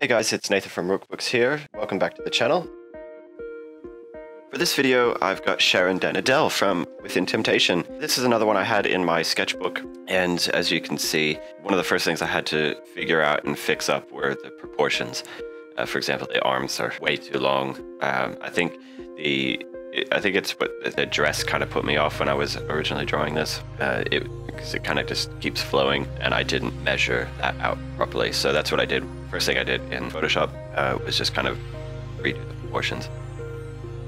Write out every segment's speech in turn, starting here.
Hey guys, it's Nathan from Rookbooks here. Welcome back to the channel. For this video, I've got Sharon Den Adel from Within Temptation. This is another one I had in my sketchbook, and as you can see, one of the first things I had to figure out and fix up were the proportions. Uh, for example, the arms are way too long. Um, I think the I think it's what the dress kind of put me off when I was originally drawing this. Uh, it because it kind of just keeps flowing, and I didn't measure that out properly. So that's what I did. First thing I did in Photoshop uh, was just kind of redo the proportions.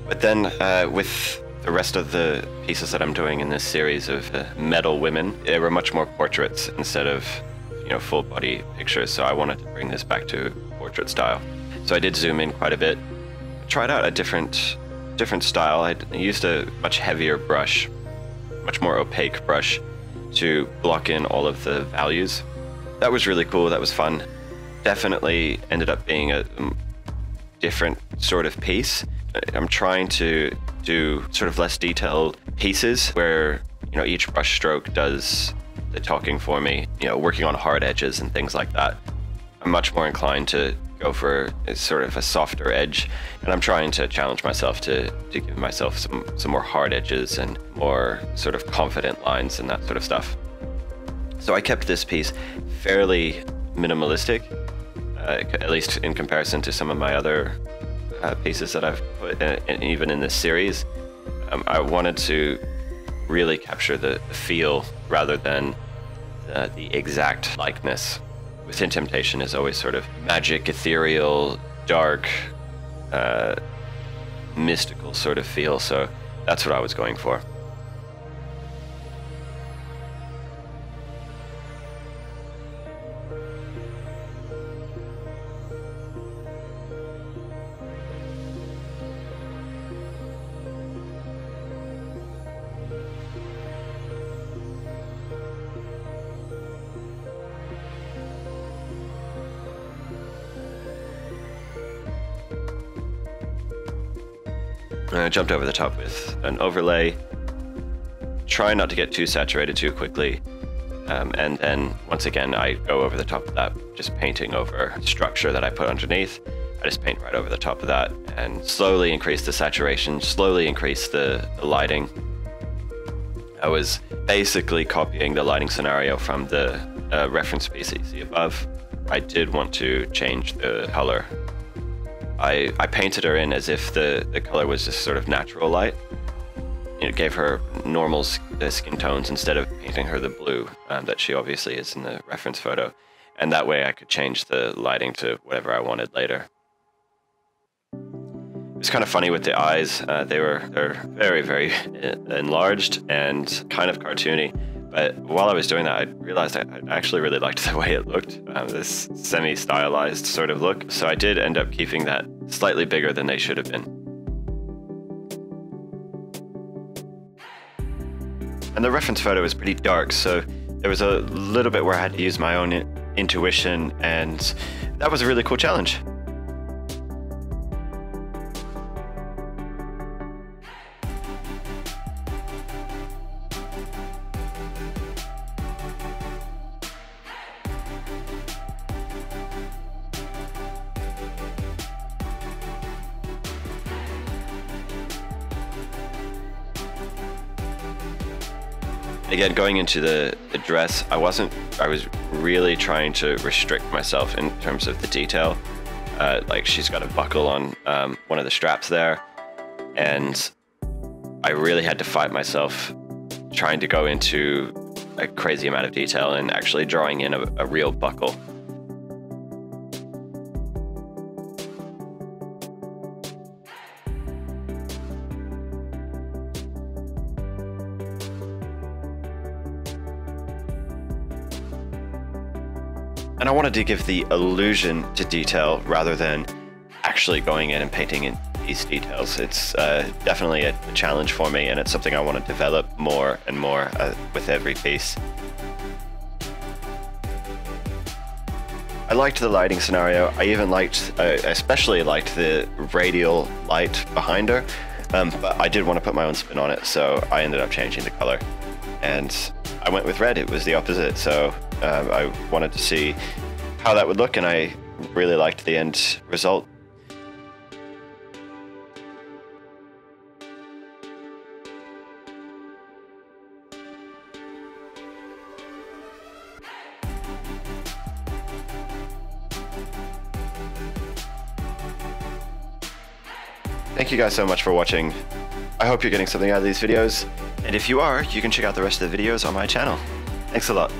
But then uh, with the rest of the pieces that I'm doing in this series of uh, metal women, they were much more portraits instead of you know full body pictures. So I wanted to bring this back to portrait style. So I did zoom in quite a bit. Tried out a different different style. I used a much heavier brush, much more opaque brush to block in all of the values. That was really cool. That was fun. Definitely ended up being a um, different sort of piece. I'm trying to do sort of less detailed pieces where you know each brush stroke does the talking for me. You know, working on hard edges and things like that. I'm much more inclined to go for sort of a softer edge, and I'm trying to challenge myself to, to give myself some, some more hard edges and more sort of confident lines and that sort of stuff. So I kept this piece fairly minimalistic, uh, at least in comparison to some of my other uh, pieces that I've put, in, even in this series. Um, I wanted to really capture the feel rather than uh, the exact likeness within temptation is always sort of magic, ethereal, dark, uh, mystical sort of feel. So that's what I was going for. I jumped over the top with an overlay. Try not to get too saturated too quickly. Um, and then once again, I go over the top of that, just painting over structure that I put underneath. I just paint right over the top of that and slowly increase the saturation, slowly increase the, the lighting. I was basically copying the lighting scenario from the uh, reference piece that you see above. I did want to change the color I, I painted her in as if the, the color was just sort of natural light. It gave her normal uh, skin tones instead of painting her the blue um, that she obviously is in the reference photo. And that way I could change the lighting to whatever I wanted later. It was kind of funny with the eyes. Uh, they were they're very, very uh, enlarged and kind of cartoony. But while I was doing that, I realized I, actually really liked the way it looked, um, this semi stylized sort of look. So I did end up keeping that slightly bigger than they should have been. And the reference photo was pretty dark, so there was a little bit where I had to use my own intuition, and that was a really cool challenge. Again, going into the, the dress, I wasn't, I was really trying to restrict myself in terms of the detail. Uh, like she's got a buckle on um, one of the straps there. And I really had to fight myself trying to go into a crazy amount of detail and actually drawing in a, a real buckle. And I wanted to give the illusion to detail rather than actually going in and painting in these details. It's uh, definitely a challenge for me, and it's something I want to develop more and more uh, with every piece. I liked the lighting scenario. I even liked, uh, especially liked the radial light behind her, um, but I did want to put my own spin on it, so I ended up changing the color. And I went with red. It was the opposite. So uh, I wanted to see how that would look, and I really liked the end result. Thank you guys so much for watching. I hope you're getting something out of these videos, and if you are, you can check out the rest of the videos on my channel. Thanks a lot.